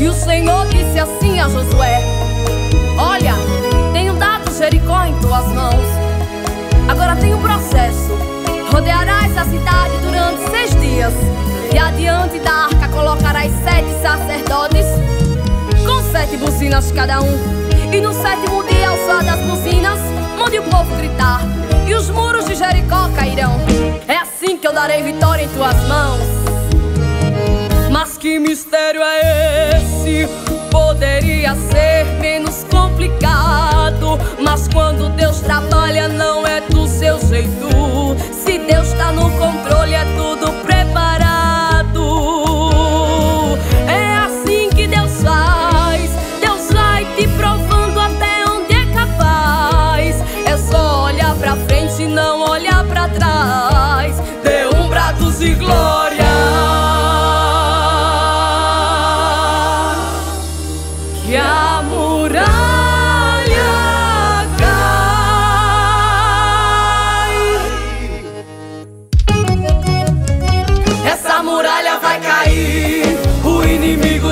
E o Senhor disse assim a Josué: Olha, tenho dado Jericó em tuas mãos. Agora tem um processo. Rodearás a cidade durante seis dias. E adiante da arca colocarás sete sacerdotes, com sete buzinas cada um. E no sétimo dia, ao soar das buzinas, mande o povo gritar. E os muros de Jericó cairão. É assim que eu darei vitória em tuas mãos. Mas que mistério é esse? poderia ser.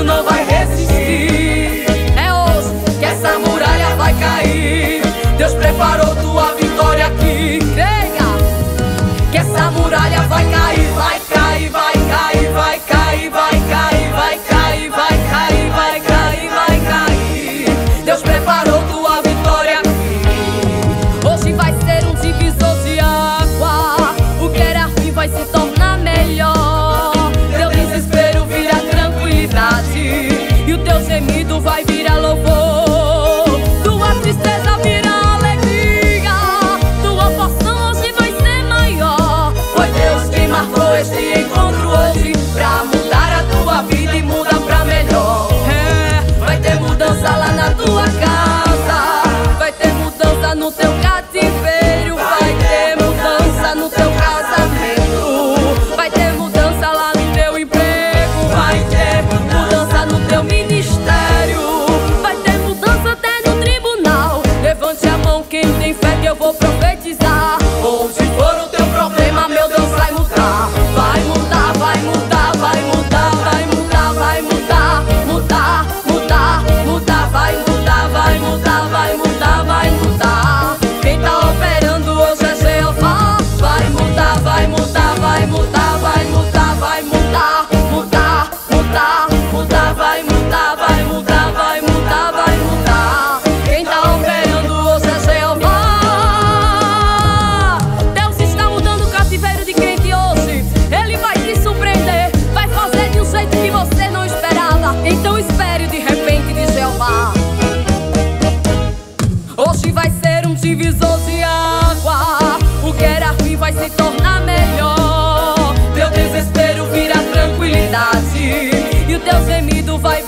novo, mudança no teu cativeiro, vai ter mudança no teu casamento, vai ter mudança lá no teu emprego, vai ter mudança no teu ministério, vai ter mudança até no tribunal. Levante a mão quem tem fé que eu vou profetizar. Onde for o teu problema, meu Deus. Deus temido vai